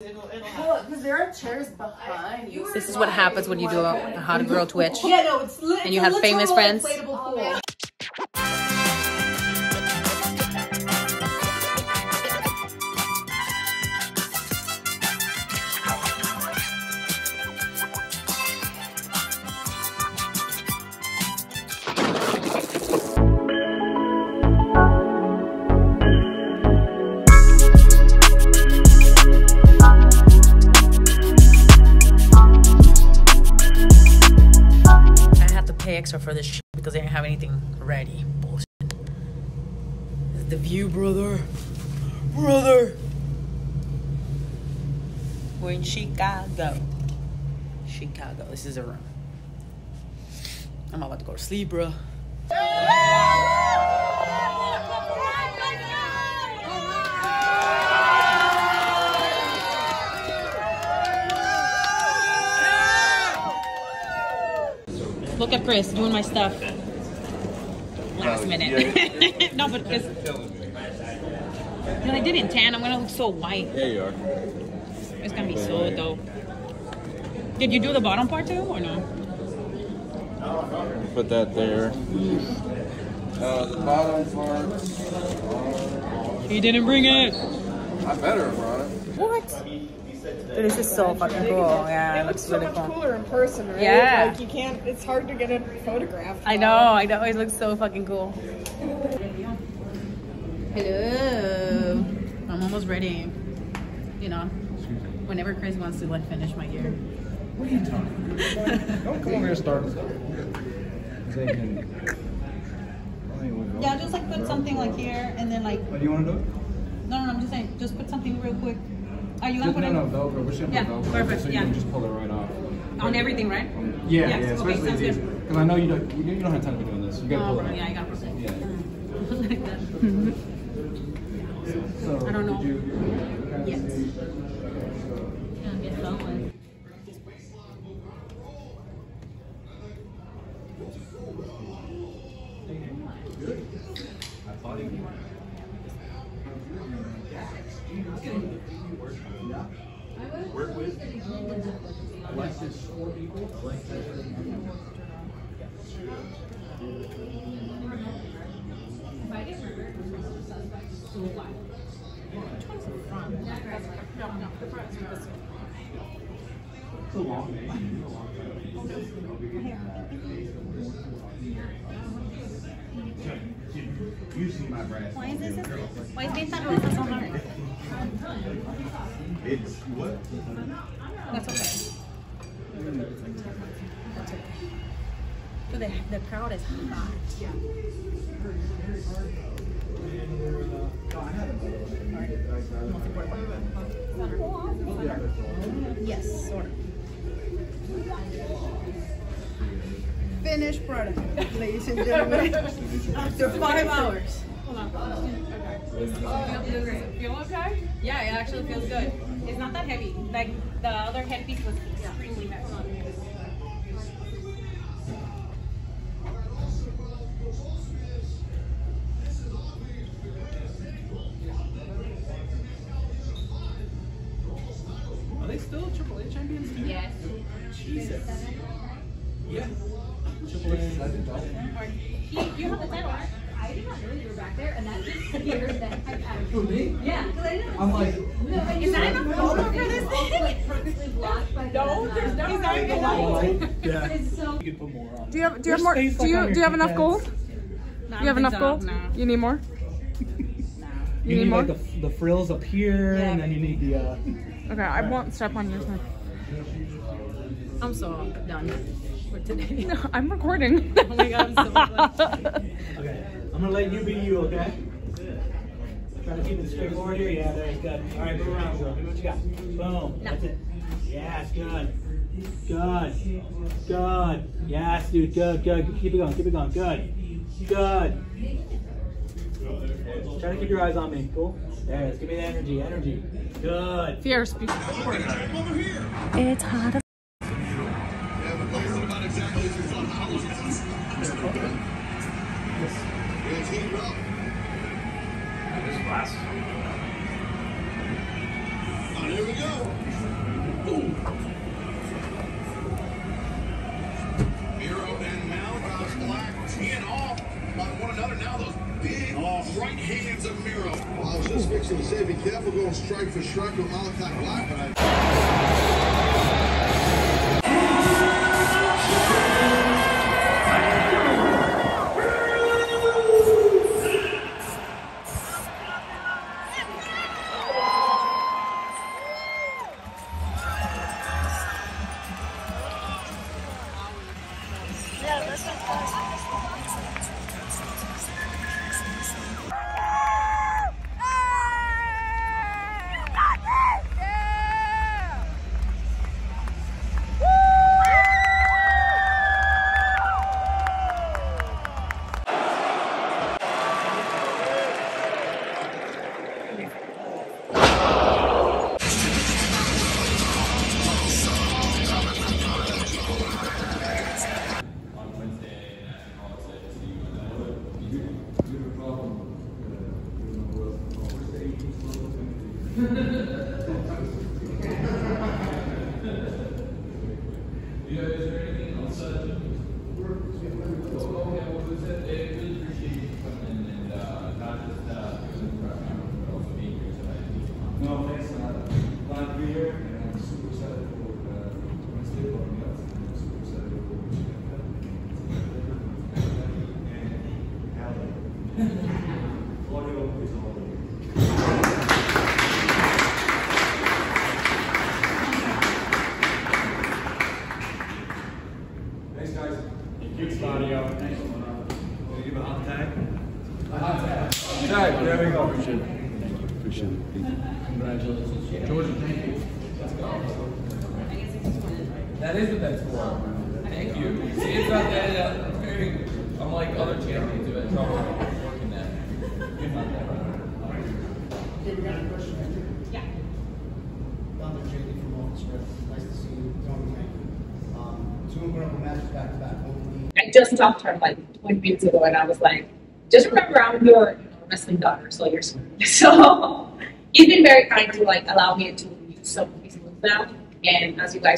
Because there are chairs behind you. This is what happens when you do a, a hot girl twitch. Yeah, no, it's li- And you have famous friends? For this shit because they didn't have anything ready. Bullshit. The view, brother. Brother. We're in Chicago. Chicago. This is a room. I'm about to go to sleep, bro. Look at Chris doing my stuff. Last minute. no, but because I didn't tan, I'm gonna look so white. There you are. It's gonna be so dope. Did you do the bottom part too, or no? Put that there. Uh, the bottom part. He didn't bring it. I better have brought it. What? Dude, this is so fucking cool. Yeah, it looks so really much cool. cooler in person, right? Yeah. Like you can't. It's hard to get it photographed. I know, I know. It looks so fucking cool. Hello. I'm almost ready. You know, whenever Chris wants to like finish my year. What are you talking? About? Don't come over here and start. Yeah, just like put something like here and then like What do you want to do? no, no, no I'm just saying, just put something real quick. Are you gonna put no, it no, Velcro. We're just Yeah, Velcro. perfect, So you yeah. can just pull it right off. on everything, right? Yeah, Yes, yeah, especially sounds these. Because I know you don't, you you don't have time to be doing this. You gotta Oh, pull it oh, bro, off. yeah, I got it. Yeah. like that. So, I don't know. You, Yes. Gonna get going. Why Which one's the front? No, no, the front is this? One. It's a long day. Using my brass. Why is being tan rosa so hard? It's what? That's okay. But the, the crowd is hot. Yeah. Yes, sort of. Finished product, ladies and gentlemen. After five hours. Feel okay? Yeah, it actually feels good. It's not that heavy. Like the other headpiece was extremely heavy. That just scared that heck out of Who, me? me. Yeah, because I didn't. I'm like, Is that enough photo for this thing? like perfectly blocked by No, the, there's no Is that way. enough? yeah. It's so. You could put more on. Do you have? Do you have more? Do you do you your have enough gold? Do you have enough gold? No. You need more? You, need need more? like the, the frills up here, Yeah. and then you need the. Uh, Okay, I won't step on yours. now. I'm so done for today. No, I'm recording. Oh my God, I'm so done. okay, I'm gonna let you be you, okay? Try to keep it straightforward here. Yeah, there you go. All right, move around, girl. Give me what you got. Boom. That's it. Yes, good. Good. Good. Yes, dude. Good. Good. Keep it going. Keep it going. Good. Good. Try to keep your eyes on me. Cool. There. Let's give me the energy. Energy. Good. Fierce. be- It's hot. For strike with Malakai Black, Audio is all. Thanks, guys. Thank you, Claudio. Thanks. Can you give a hot tag? A hot tag. Tag, there we go. Appreciate it. Thank you. Appreciate it. Congratulations. Georgia, thank you. Let's go. That is the best one. Thank you. See, it's not that. Uh, I'm very. I'm like other champions who had trouble working that. You're not that right. Okay, we got a question right here. Yeah. Dr. JD from Walton Smith. Nice to see you, Toni. Um, two I just talked to her like 20 minutes ago, and I was like, just remember I'm your you know, wrestling daughter, so you're. So he's been very kind to like allow me to use some of these moves now. And as you guys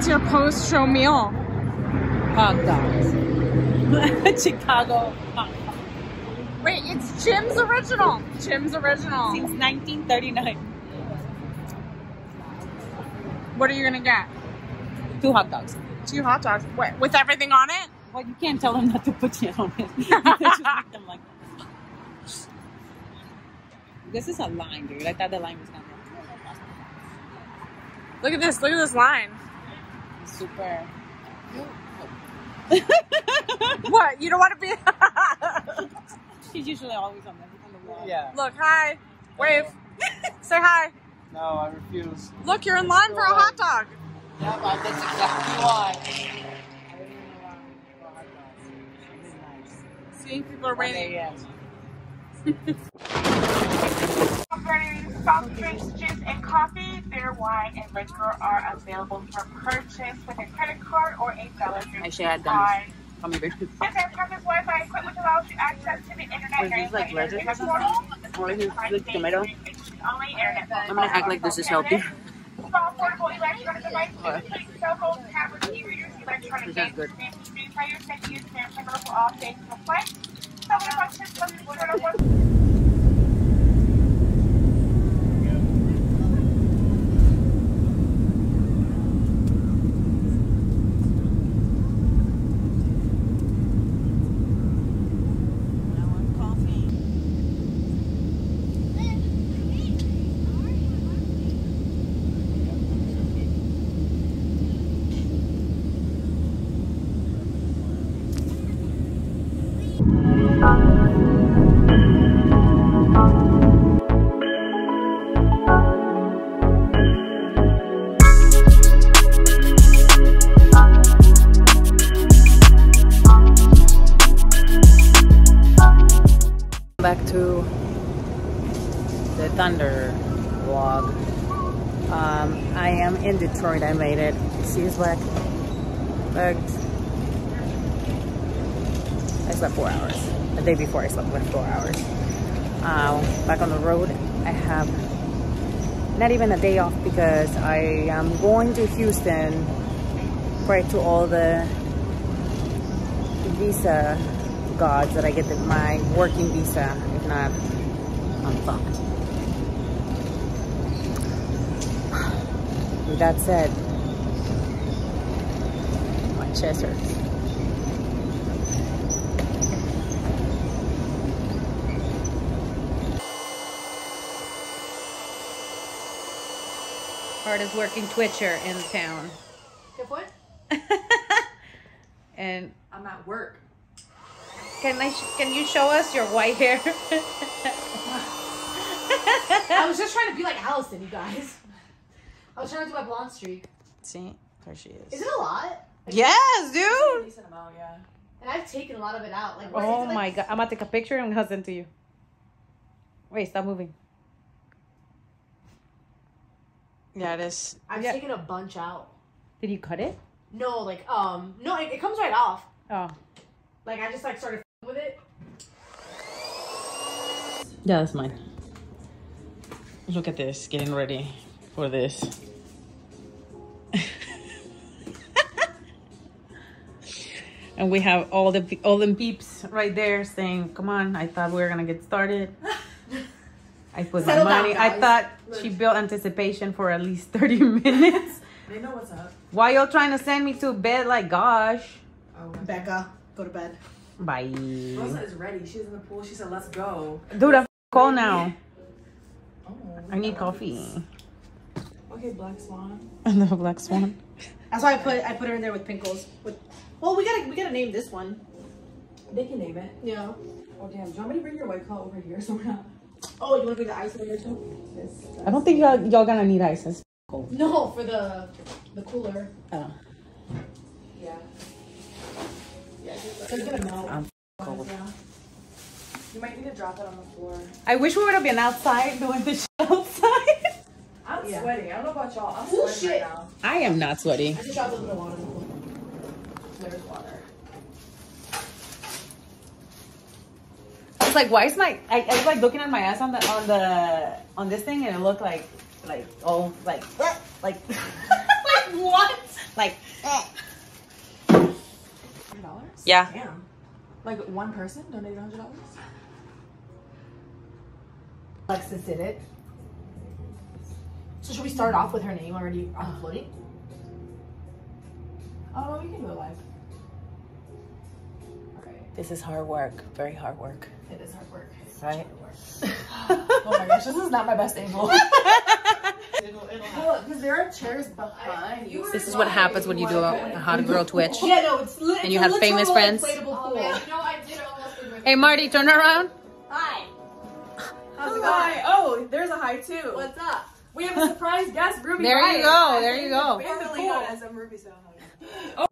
What's your post-show meal? Hot dogs. Chicago hot dogs. Wait, it's Jim's original. Jim's original. Since 1939. What are you gonna get? Two hot dogs. Two hot dogs. Wait, with everything on it? Well, you can't tell them not to put shit on it. You just make them like this. This is a line, dude. I thought the line was gonna oh, Look at this. Look at this line. Be super. What? You don't want to be? She's usually always on the, on the wall. Yeah. Look, hi. Wave. Say hi. No, I refuse. Look, you're in line for a hot dog. Yeah, but that's exactly why. See, people are waiting. Yes. Soft drinks, juice, and coffee, beer, wine, and liquor are available for purchase with a credit card or a dollar I should have done this. Come here. This aircraft Wi-Fi which allows you access to the internet. Is this like lettuce or something? Or is this like tomato? I'm gonna act like this is healthy. Small portable electronic devices, cell phones, tablets, e-readers, electronic games, and TVs, how you're set to use available for all stations of. Some of the functions Detroit. I made it. She's like, but I slept four hours. The day before I slept like four hours. uh, back on the road. I have not even a day off because I am going to Houston pray to all the visa gods that I get the, my working visa. If not, I'm fucked. With that said, my chest hurts. hardest working twitcher in town. Get what? And I'm at work. can I sh- can you show us your white hair? I was just trying to be like Allysin, you guys. I was trying to do my blonde streak. See, there she is. Is it a lot? Yes, dude. decent amount, yeah. And I've taken a lot of it out. Like, Oh is it, like, my god, I'm gonna take a picture and I'm gonna send to you. Wait, stop moving. Yeah, it is. I've Yeah. taken a bunch out. Did you cut it? No, like, um, no, it, it comes right off. Oh. Like, I just like started with it. Yeah, that's mine. Look at this, getting ready for this. And we have all the all the peeps right there saying, "Come on!" I thought we were gonna get started. I put Settle my down, money. I thought Look. she built anticipation for at least thirty minutes. They know what's up. Why y'all trying to send me to bed? Like, gosh. Oh, Becca, go to bed. Bye. Rosa is ready. She's in the pool. She said, let's go. Dude, I'm cold now. Oh, I need coffee. Okay, Black Swan. And the black swan. That's why I put I put her in there with Pinkles. With well, we gotta we gotta name this one. They can name it. Yeah. Oh, damn. Do you want me to bring your white claw over here so we're not... Oh, you wanna bring the ice in there too? This. I don't think y'all y'all gonna need ice. It's cold. No, for the the cooler. Oh, Yeah. Yeah, it's gonna melt. I'm cold. Yeah. You might need to drop it on the floor. I wish we would have been outside doing this outside. I'm Yeah. sweating. I don't know about y'all. I'm Oh, sweating shit. right now. I am not sweaty. I just dropped a little bit of water in. There's water. I was like, why is my? I, I was like looking at my ass on the on the on this thing, and it looked like like oh like like like what? Like $100? Yeah. Damn. Like one person donated $100? Alexis did it. So should we start off with her name already on the floating? Oh, no, we can do it live. Okay. this is hard work. Very hard work. It is hard work. Right. oh my gosh, this is not my best angle. Well, because there are chairs behind you. This is what happens when you do a, a hot girl twitch. Yeah, no, it's li- And you it's a have famous friends? Oh, pool. man, you know, I did almost Hey Marti, turn around. Hi. How's it Hi. going? Oh, there's a hi too. What's up? We have a surprise guest, Ruby. There you go, there you go. In the Formerly pool. known as a Ruby Soho.